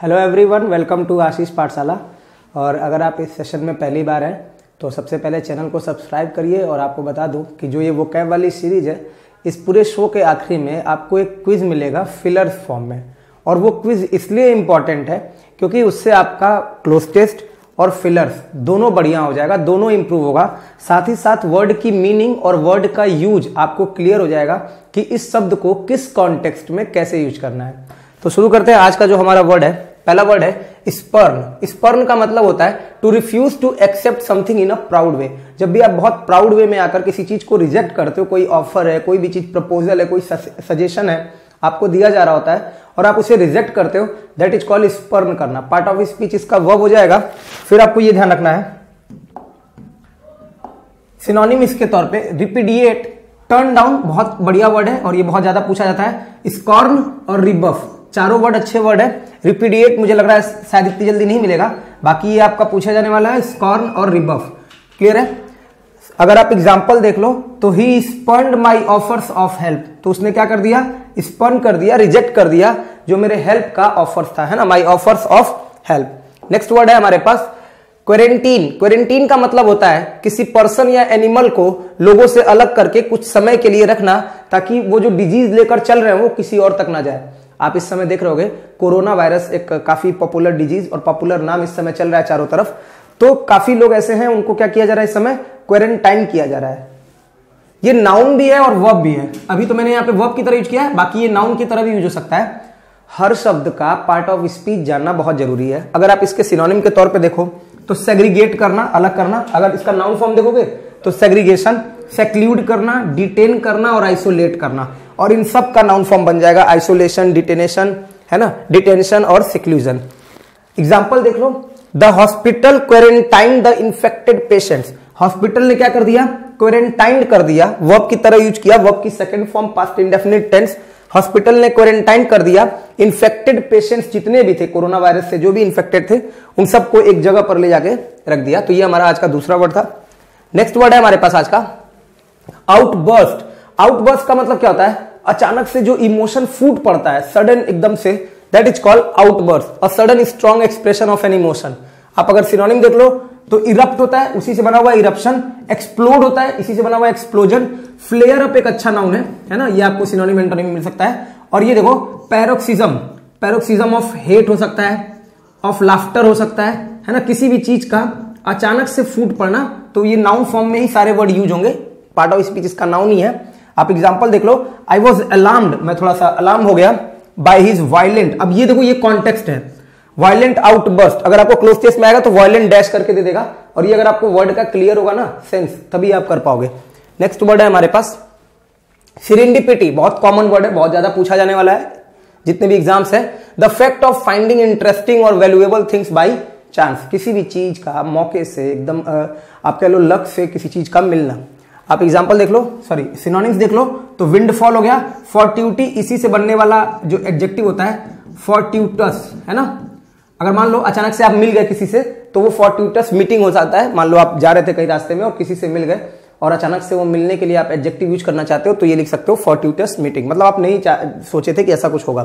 Hello everyone welcome to Ashish Pathshala और अगर आप इस सेशन में पहली बार हैं तो सबसे पहले चैनल को सब्सक्राइब करिए और आपको बता दूँ कि जो ये वो कैब वाली सीरीज़ है, इस पूरे शो के आखिरी में आपको एक क्विज मिलेगा फिलर्स फॉर्म में। और वो क्विज इसलिए इंपॉर्टेंट है क्योंकि उससे आपका क्लोज टेस्ट और फिलर्स दोनों बढ़िया हो जाएगा, दोनों इंप्रूव होगा। साथ ही साथ वर्ड की मीनिंग और वर्ड का यूज़ आपको क्लियर हो जाएगा कि इस शब्द को किस कॉन्टेक्स्ट में कैसे यूज़ करना है। तो शुरू करते हैं। आज का जो हमारा वर्ड है पहला वर्ड है स्पर्न स्पर्न का मतलब होता है to refuse to accept something in a proud way जब भी आप बहुत प्राउड वे में आकर किसी चीज़ को रिजेक्ट करते हो, कोई ऑफ़र है, कोई भी चीज़ प्रपोजल है, कोई सजेशन है, आपको दिया जा रहा होता है और आप उसे रिजेक्ट करते हो दैट इज़ कॉल्ड स्पर्न करना. पार्ट ऑफ़ स्पीच इसका वर्ब हो जाएगा। फिर आपको यह ध्यान रखना है। सिनोनिम इसके तौर पे रिपीडिएट टर्न डाउन बहुत बढ़िया वर्ड है और ये बहुत ज़्यादा पूछा जाता है। स्कॉर्न और रिबफ चारों वर्ड अच्छे वर्ड है। रिपीडिएट मुझे लग रहा है शायद इतनी जल्दी नहीं मिलेगा। बाकी ये आपका पूछा जाने वाला है स्कॉर्न और रिबफ क्लियर है? अगर आप एग्ज़ाम्पल देख लो तो he spurn my offers of help तो उसने क्या कर दिया? स्पर्न कर दिया रिजेक्ट कर दिया, जो मेरे हेल्प का ऑफ़र था, है ना? My offers of help next word है हमारे पास क्वारंटीन क्वारंटीन का मतलब होता है किसी पर्सन या एनिमल को लोगों से अलग करके कुछ समय के लिए रखना, ताकि वो जो डिज़ीज़ लेकर चल रहे हैं, वो किसी और तक ना जाए। आप इस समय देख रहे हो कोरोना वायरस एक काफ़ी पॉपुलर डिज़ीज़ और पॉपुलर नाम इस समय चल रहा है चारों तरफ़। तो काफ़ी लोग ऐसे हैं, उनको क्या किया जा रहा है इस समय? क्वारंटाइन किया जा रहा है। ये नाउन भी है और वर्ब भी है। अभी तो मैंने यहाँ पे वर्ब की तरह यूज़ किया है, बाकी ये नाउन की तरह भी यूज़ हो सकता है। हर शब्द का पार्ट ऑफ़ स्पीच जानना बहुत ज़रूरी है। अगर आप इसके सिनोनिम के तौर पे देखो तो सेग्रीगेट करना, अलग करना। अगर इसका नाउन फॉर्म देखोगे तो सेग्रीगेशन सेक्ल्यूड करना डिटेन करना और आइसोलेट करना। और इन सब का नाउन फॉर्म बन जाएगा आइसोलेशन डिटेनेशन है ना? डिटेंशन और सिक्लूजन एग्ज़ाम्पल देख लो. The hospital quarantine the infected patients hospital ने क्या कर दिया? क्वेरेंटाइन कर दिया. वर्ब की तरह यूज़ किया. वर्ब की second form past indefinite tense hospital ने क्वारंटाइन कर दिया. इन्फेक्टेड पेशेंट्स जितने भी थे कोरोना वायरस से जो भी इन्फेक्टेड थे, उन सबको एक जगह पर ले जाके रख दिया. तो ये हमारा आज का दूसरा वर्ड था. नेक्स्ट वर्ड है हमारे पास आज का आउटबर्स्ट आउटबर्स्ट का मतलब क्या होता है? अचानक से जो इमोशन फूट पड़ता है सडन एकदम से that is called outburst a sudden strong expression of an emotion आप अगर सिनोनिम देख लो तो इरप्ट होता है, उसी से बना हुआ इरप्शन एक्सप्लोड होता है, इसी से बना हुआ एक्सप्लोजन फ्लेयर अप एक अच्छा नाउन है है ना? ये आपको सिनोनिम एंटोनिम मिल सकता है. और ये देखो पैरोक्सिज्म पैरोक्सिज्म ऑफ़ हेट हो सकता है ऑफ़ लाफ्टर हो सकता है है ना? किसी भी चीज़ का अचानक से फूट पड़ना तो ये नाउन फॉर्म में ही सारे वर्ड यूज़ होंगे. पार्ट ऑफ़ स्पीच इसका नाउन ही है. आप एग्ज़ाम्पल देख लो आई वॉज़ अलार्म्ड मैं थोड़ा सा अलार्म हो गया बाय हिज वायलेंट अब ये देखो, ये कॉन्टेक्स्ट है। वायलेंट आउटबर्स्ट अगर आपको क्लोज टेस्ट में आएगा तो वायलेंट डैश करके दे देगा। और ये अगर आपको वर्ड का क्लियर होगा ना सेंस तभी आप कर पाओगे। नेक्स्ट वर्ड है हमारे पास सिरिंडिपिटी बहुत कॉमन वर्ड है, बहुत ज़्यादा पूछा जाने वाला है। जितने भी एग्ज़ाम्स है the fact of finding interesting और वैल्यूएबल थिंग्स बाई चांस किसी भी चीज़ का, मौके से, एकदम आप कह लो लक से किसी चीज़ का मिलना। आप एग्ज़ाम्पल देख लो सॉरी सिनोनिम्स देख लो तो विंड फॉल हो गया फॉर्ट्यूटी इसी से बनने वाला जो एडजेक्टिव होता है फॉर्ट्यूटस है ना? अगर मान लो अचानक से आप मिल गए किसी से तो वो फॉर्ट्यूटस मीटिंग हो जाता है। मान लो आप जा रहे थे कहीं रास्ते में और किसी से मिल गए, और अचानक से वो मिलने के लिए आप एडजेक्टिव यूज़ करना चाहते हो तो ये लिख सकते हो फॉर्ट्यूटस मीटिंग मतलब आप नहीं सोचे थे कि ऐसा कुछ होगा।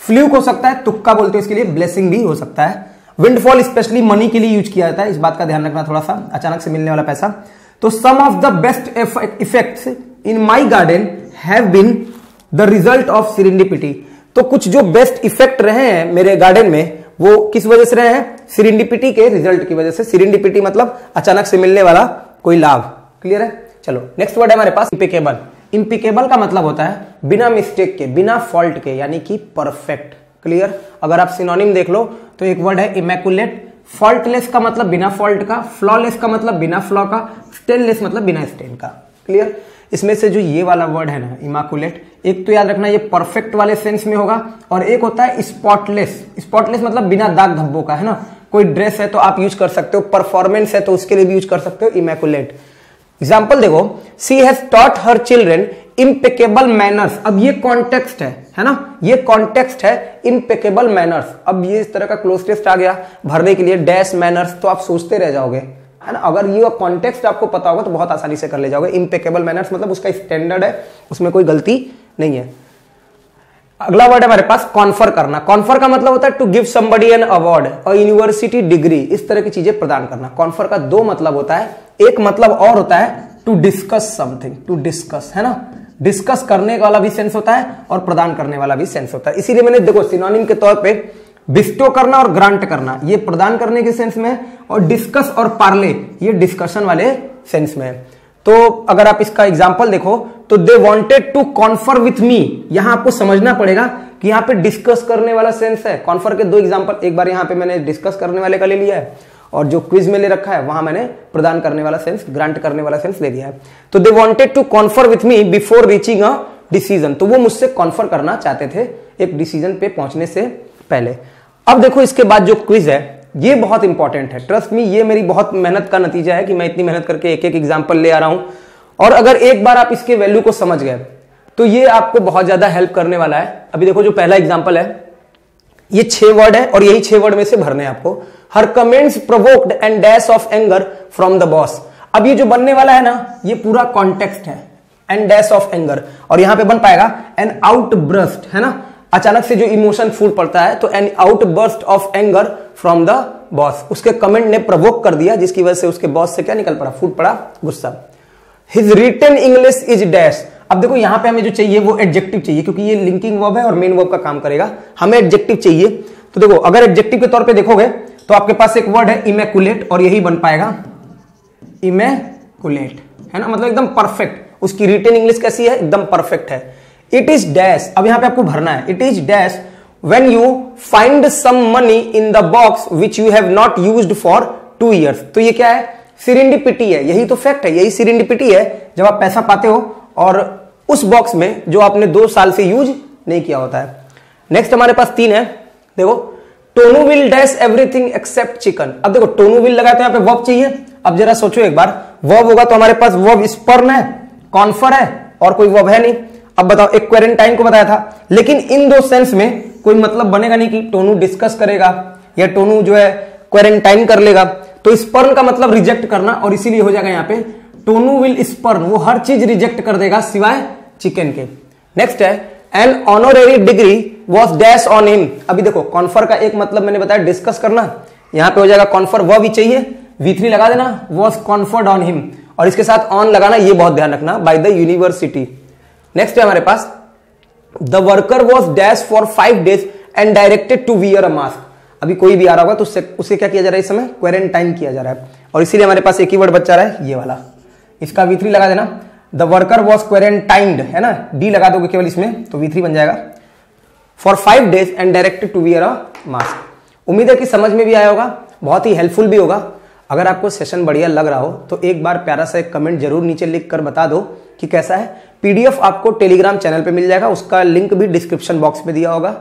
फ्लूक हो सकता है, तुक्का बोलते हैं इसके लिए ब्लेसिंग भी हो सकता है। विंडफॉल स्पेशली मनी के लिए यूज़ किया जाता है, इस बात का ध्यान रखना थोड़ा सा, अचानक से मिलने वाला पैसा। तो some of the best effects in my garden have been the result of serendipity तो कुछ जो बेस्ट इफ़ेक्ट रहे हैं मेरे गार्डन में, वो किस वजह से रहे हैं? सिरिंडिपिटी के रिज़ल्ट की वजह से। सिरिंडिपिटी मतलब अचानक से मिलने वाला कोई लाभ। क्लियर है? चलो नेक्स्ट वर्ड है हमारे पास इम्पिकेबल इम्पिकेबल का मतलब होता है बिना मिस्टेक के, बिना फॉल्ट के, यानी कि परफेक्ट क्लियर अगर आप सिनोनिम देख लो तो एक वर्ड है इमेकुलेट फॉल्टलेस का मतलब बिना फॉल्ट का फ्लॉलेस का मतलब बिना फ्लॉ का स्टेनलेस मतलब बिना स्टेन का। क्लियर इसमें से जो ये वाला वर्ड है ना इमाकुलेट एक तो याद रखना ये परफेक्ट वाले सेंस में होगा, और एक होता है स्पॉटलेस स्पॉटलेस मतलब बिना दाग धब्बों का, है ना? कोई ड्रेस है तो आप यूज़ कर सकते हो परफॉर्मेंस है तो उसके लिए भी यूज़ कर सकते हो इमेकुलेट एग्ज़ाम्पल देखो she has taught her children impeccable manners अब ये कॉन्टेक्स्ट है है ना? ये कॉन्टेक्स्ट है इम्पेकेबल मैनर्स अब ये इस तरह का क्लोज टेस्ट आ गया, भरने के लिए डैश मैनर्स तो आप सोचते रह जाओगे, है ना? अगर ये कॉन्टेक्स्ट आपको पता होगा तो बहुत आसानी से कर ले जाओगे. इम्पेकेबल मैनर्स मतलब उसका स्टैंडर्ड है, उसमें कोई गलती नहीं है. अगला वर्ड है हमारे पास कॉन्फर करना। कॉन्फर का मतलब होता है to give somebody an award और यूनिवर्सिटी डिग्री इस तरह की चीज़ें प्रदान करना। कॉन्फर का दो मतलब होता है, एक मतलब और होता है to discuss something to discuss है ना? डिस्कस करने वाला भी सेंस होता है और प्रदान करने वाला भी सेंस होता है। इसीलिए मैंने देखो सिनोनिम के तौर पे बिस्टो करना और ग्रांट करना, ये प्रदान करने के सेंस में और डिस्कस और पार्ले ये डिस्कशन वाले सेंस में तो अगर आप इसका एग्ज़ाम्पल देखो तो they wanted to confer with me यहाँ आपको समझना पड़ेगा कि यहाँ पे डिस्कस करने वाला सेंस है। कॉन्फर के दो एग्ज़ाम्पल एक बार यहाँ पे मैंने डिस्कस करने वाले का ले लिया है। और जो क्विज में ले रखा है, वहाँ मैंने प्रदान करने वाला सेंस ग्रांट करने वाला सेंस ले दिया है। तो they wanted to confer with me before reaching a decision तो वो मुझसे कॉन्फर करना चाहते थे एक डिसीज़न पे पहुँचने से पहले। अब देखो इसके बाद जो क्विज है ये बहुत इंपॉर्टेंट है। ट्रस्ट मी ये मेरी बहुत मेहनत का नतीजा है कि मैं इतनी मेहनत करके एक एक एग्ज़ाम्पल ले आ रहा हूँ। और अगर एक बार आप इसके वैल्यू को समझ गए तो ये आपको बहुत ज़्यादा हेल्प करने वाला है। अभी देखो जो पहला एग्ज़ाम्पल है, ये छह वर्ड है और यही छह वर्ड में से भरने हैं आपको। Her comments provoked and dash of anger from the boss अब ये जो बनने वाला है ना, ये पूरा कॉन्टेक्स्ट है। एंड डैश ऑफ़ एंगर और यहाँ पे बन पाएगा एन आउट ब्रस्ट है ना? अचानक से जो इमोशन फूल पड़ता है तो an outburst of anger from the boss उसके कमेंट ने प्रवोक कर दिया, जिसकी वजह से उसके बॉस से क्या निकल पड़ा? फूट पड़ा गुस्सा। His return English is dash अब देखो, यहाँ पे हमें जो चाहिए, वो एडजेक्टिव चाहिए, क्योंकि ये लिंकिंग वर्ब है और मेन वर्ब का काम करेगा। हमें एडजेक्टिव चाहिए। तो देखो, अगर एडजेक्टिव के तौर पे देखोगे तो आपके पास एक वर्ड है इमेकुलेट और यही बन पाएगा। इमेकुलेट है ना? मतलब एकदम परफेक्ट उसकी रिटर्न इंग्लिश कैसी है? एकदम परफेक्ट है। इट इज़ डैश अब यहाँ पे आपको भरना है। It is dash when you find some money in the box which you have not use for two years तो ये क्या है? सिरिंडिपिटी है। यही तो फैक्ट है। यही सिरिंडिपिटी है जब आप पैसा पाते हो और उस बॉक्स में जो आपने दो साल से यूज़ नहीं किया होता है। नेक्स्ट हमारे पास तीन है। देखो, Tonu will dash everything except chicken अब देखो, टोनू विल लगाए तो वर्ब चाहिए। अब जरा सोचो एक बार। वर्ब होगा तो हमारे पास वर्ब स्पर्न है कॉन्फर है और कोई वर्ब है नहीं। अब बताओ, एक क्वेरेंटाइन को बताया था, लेकिन इन दो सेंस में कोई मतलब बनेगा नहीं कि टोनू डिस्कस करेगा या टोनू जो है क्वेरेंटाइन कर लेगा। तो स्पर्न का मतलब रिजेक्ट करना और इसीलिए हो जाएगा यहाँ पे, टोनू विल स्पर्न वो हर चीज़ रिजेक्ट कर देगा सिवाय चिकन के। नेक्स्ट है an honorary degree was dash on him अभी देखो कॉन्फर का एक मतलब मैंने बताया डिस्कस करना, यहाँ पे हो जाएगा कॉन्फर वह भी चाहिए वी लगा देना वॉज़ कॉन्फर्ड ऑन हिम और इसके साथ ऑन लगाना, ये बहुत ध्यान रखना बाय द यूनिवर्सिटी नेक्स्ट है हमारे पास the worker was dash for five days and directed to wear a mask अभी कोई भी आ रहा होगा तो उससे उसे क्या किया जा रहा है इस समय? क्वारंटाइन किया जा रहा है। और इसीलिए हमारे पास एक ही वर्ड बच्चा रहा है, ये वाला। इसका वी थ्री लगा देना। द वर्कर वॉज़ क्वारंटाइंड है ना? डी लगा दोगे केवल इसमें तो वी थ्री बन जाएगा। For five days and directed to wear a mask उम्मीद है कि समझ में भी आया होगा, बहुत ही हेल्पफुल भी होगा। अगर आपको सेशन बढ़िया लग रहा हो तो एक बार प्यारा सा एक कमेंट ज़रूर नीचे लिख कर बता दो कि कैसा है। पीडीएफ आपको टेलीग्राम चैनल पे मिल जाएगा, उसका लिंक भी डिस्क्रिप्शन बॉक्स में दिया होगा।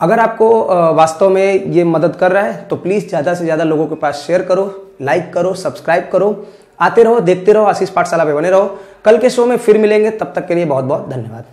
अगर आपको वास्तव में ये मदद कर रहा है तो प्लीज़ ज़्यादा से ज़्यादा लोगों के पास शेयर करो लाइक करो सब्सक्राइब करो। आते रहो, देखते रहो, आशीष पाठशाला पे बने रहो। कल के शो में फिर मिलेंगे, तब तक के लिए बहुत बहुत धन्यवाद।